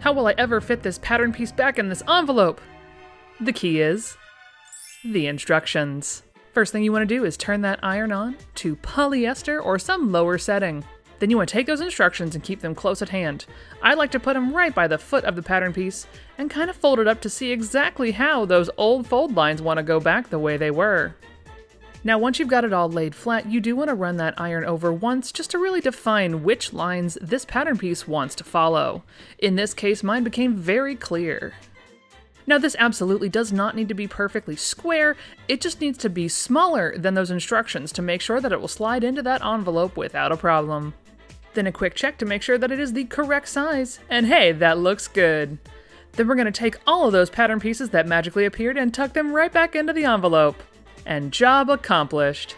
How will I ever fit this pattern piece back in this envelope? The key is the instructions. First thing you want to do is turn that iron on to polyester or some lower setting. Then you want to take those instructions and keep them close at hand. I like to put them right by the foot of the pattern piece and kind of fold it up to see exactly how those old fold lines want to go back the way they were. Now once you've got it all laid flat, you do want to run that iron over once just to really define which lines this pattern piece wants to follow. In this case, mine became very clear. Now this absolutely does not need to be perfectly square, it just needs to be smaller than those instructions to make sure that it will slide into that envelope without a problem. Then a quick check to make sure that it is the correct size, and hey, that looks good. Then we're going to take all of those pattern pieces that magically appeared and tuck them right back into the envelope. And job accomplished.